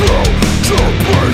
to, to break.